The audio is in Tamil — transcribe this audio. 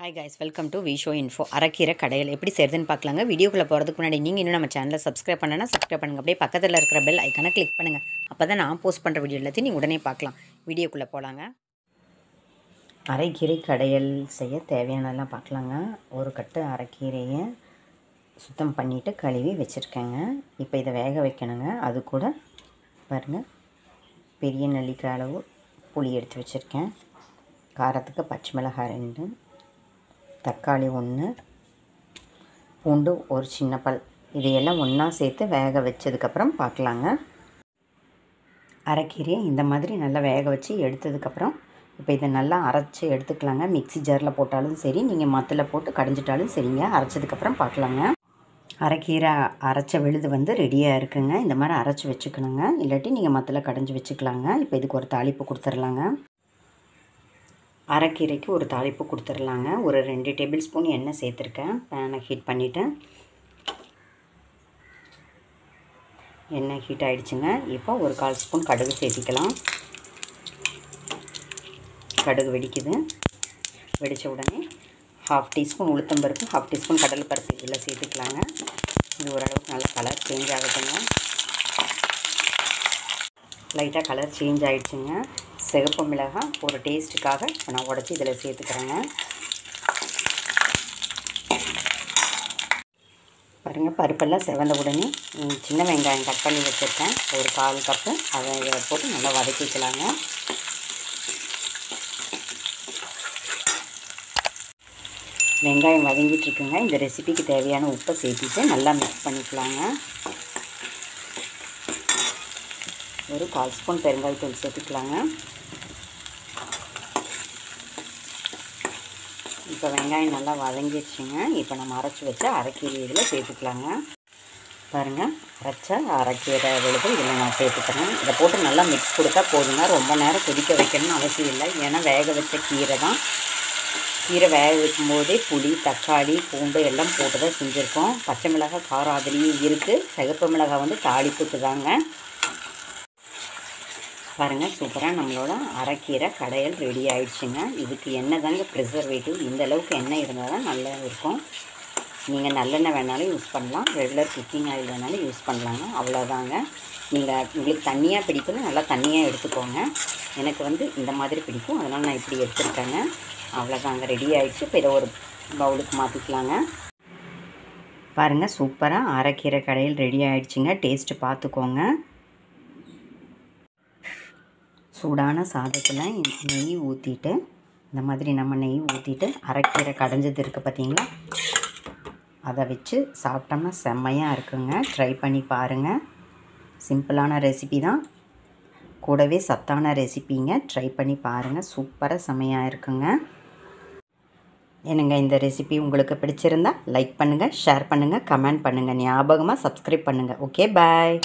ஹாய் கைஸ் வெல்கம் டு விஷோ இன்ஃபோ அரைக்கீரை கடையில். எப்படி செய்யுதுன்னு பார்க்கலாங்க. வீடியோக்குள்ளே போகிறதுக்கு முன்னாடி நீங்கள் இன்னும் நம்ம சேனலை சப்ஸ்கிரைப் பண்ணனா சப்ஸ்கிரைப் பண்ணுங்கள் அப்படியே பக்கத்தில் இருக்கிற பெல் ஐக்கானை கிளிக் பண்ணுங்கள் அப்போ தான் நான் போஸ்ட் பண்ணுற வீடியோ எல்லாத்தையும் நீங்கள் உடனே பார்க்கலாம். வீடியோக்குள்ளே போகலாங்க அரைக்கீரை கடையல் செய்ய தேவையானதெல்லாம் பார்க்கலாங்க. ஒரு கட்டு அரைக்கீரையை சுத்தம் பண்ணிவிட்டு கழுவி வச்சுருக்கேங்க. இப்போ இதை வேக வைக்கணுங்க. அது கூட பாருங்கள் பெரிய நெல்லிக்காய் அளவு புளி எடுத்து வச்சுருக்கேன். காரத்துக்கு பச்சை மிளகாய் ரெண்டு. தக்காளி ஒன்று பூண்டு ஒரு சின்ன பல். இதையெல்லாம் ஒன்றா சேர்த்து வேக வச்சதுக்கப்புறம் பார்க்கலாங்க. அரைக்கீரையை இந்த மாதிரி நல்லா வேக வச்சு எடுத்ததுக்கப்புறம் இப்போ இதை நல்லா அரைச்சி எடுத்துக்கலாங்க. மிக்ஸி ஜாரில் போட்டாலும் சரி நீங்கள் மத்தில் போட்டு கடைஞ்சிட்டாலும் சரிங்க. அரைச்சதுக்கப்புறம் பார்க்கலாங்க. அரைக்கீரை அரைச்ச விழுது வந்து ரெடியாக இருக்குங்க. இந்த மாதிரி அரைச்சி வச்சுக்கணுங்க. இல்லாட்டி நீங்கள் மத்தில் கடைஞ்சி வச்சுக்கலாங்க. இப்போ இதுக்கு ஒரு தாளிப்பு கொடுத்துர்லாங்க. அரைக்கீரைக்கு ஒரு தாளிப்பு கொடுத்துர்லாங்க ஒரு ரெண்டு டேபிள் ஸ்பூன் எண்ணெய் சேர்த்துருக்கேன். பேனை ஹீட் பண்ணிவிட்டேன் எண்ணெய் ஹீட் ஆகிடுச்சுங்க இப்போ ஒரு கால் ஸ்பூன் கடுகு சேர்த்திக்கலாம். கடுகு வெடிக்குது. வெடித்த உடனே ஹாஃப் டீஸ்பூன் உளுத்தம்பருப்பு ஹாஃப் டீஸ்பூன் கடலைப்பருப்பு இதில் சேர்த்துக்கலாங்க. இது ஓரளவுக்கு நல்லா கலர் சேஞ்ச் ஆகட்டுங்க. லைட்டாக கலர் சேஞ்ச் ஆகிடுச்சுங்க சிகப்பு மிளகாய் ஒரு டேஸ்ட்டுக்காக இப்போ நான் உடச்சி இதில் சேர்த்துக்கிறேங்க. பாருங்கள் பருப்பெல்லாம் செவந்த உடனே சின்ன வெங்காயம் கட் பண்ணி வச்சுருக்கேன். ஒரு கால் கப்பு. அதை இதில் போட்டு நல்லா வதக்கிக்கலாங்க வெங்காயம் வதங்கிட்டு இருக்குங்க. இந்த ரெசிபிக்கு தேவையான உப்பை சேர்த்துட்டு நல்லா மிக்ஸ் பண்ணிக்கலாங்க. ஒரு கால் ஸ்பூன் பெருங்காயத்தூள் சேர்த்துக்கலாங்க. இப்போ வெங்காயம் நல்லா வதங்கிடுச்சுங்க. இப்போ நம்ம அரைச்சி வச்ச அரைக்கீரை இதில் சேர்த்துக்கலாங்க. பாருங்கள் அரைச்ச அரைக்கீரை விழுது இதில் நான் சேர்த்துக்கிறேன். இதை போட்டு நல்லா மிக்ஸ் கொடுத்தா போதுங்க. ரொம்ப நேரம் கொதிக்க வைக்கணும்னு அவசியம் இல்லை. ஏன்னா வேக வச்ச கீரை தான். கீரை வேக வைக்கும்போதே புளி தக்காளி பூண்டு எல்லாம் போட்டு தான் செஞ்சுருக்கோம். பச்சை மிளகாய் காரம் அதுலேயே இருக்குது சிகப்பு மிளகாய் வந்து தாளிப்புக்கு தாங்க. பாருங்கள் சூப்பராக நம்மளோட அரைக்கீரை கடையல் ரெடி ஆயிடுச்சுங்க. இதுக்கு எண்ணெய் தாங்க ப்ரிசர்வேட்டிவ் இந்த அளவுக்கு எண்ணெய் இருந்தால் தான் நல்லா இருக்கும். நீங்கள் நல்லெண்ணெய் வேணாலும் யூஸ் பண்ணலாம். ரெகுலர் குக்கிங் ஆயில் வேணாலும் யூஸ் பண்ணலாங்க. அவ்வளோதாங்க நீங்கள் உங்களுக்கு தண்ணியாக பிடிக்கணும் நல்லா தண்ணியாக எடுத்துக்கோங்க. எனக்கு வந்து இந்த மாதிரி பிடிக்கும். அதனால் நான் இப்படி எடுத்துருக்கேங்க அவ்வளோதாங்க ரெடி ஆகிடுச்சு இப்போ இதை ஒரு பவுலுக்கு மாற்றிக்கலாங்க பாருங்கள் சூப்பராக அரைக்கீரை கடையில் ரெடி ஆகிடுச்சிங்க டேஸ்ட்டு பார்த்துக்கோங்க சூடான சாதத்தில் நெய் ஊற்றிட்டு இந்த மாதிரி நம்ம நெய் ஊற்றிட்டு அரைக்கீரை கடைஞ்சது இருக்குது பார்த்தீங்களா அதை வச்சு சாப்பிட்டோம்னா செம்மையாக இருக்குங்க. ட்ரை பண்ணி பாருங்கள் சிம்பிளான ரெசிபி தான். கூடவே சத்தான ரெசிபிங்க ட்ரை பண்ணி பாருங்கள் சூப்பராக செம்மையாக இருக்குங்க. என்னங்க இந்த ரெசிபி உங்களுக்கு பிடிச்சிருந்தா லைக் பண்ணுங்கள் ஷேர் பண்ணுங்கள் கமெண்ட் பண்ணுங்கள் ஞாபகமாக சப்ஸ்கிரைப் பண்ணுங்கள் ஓகே பாய்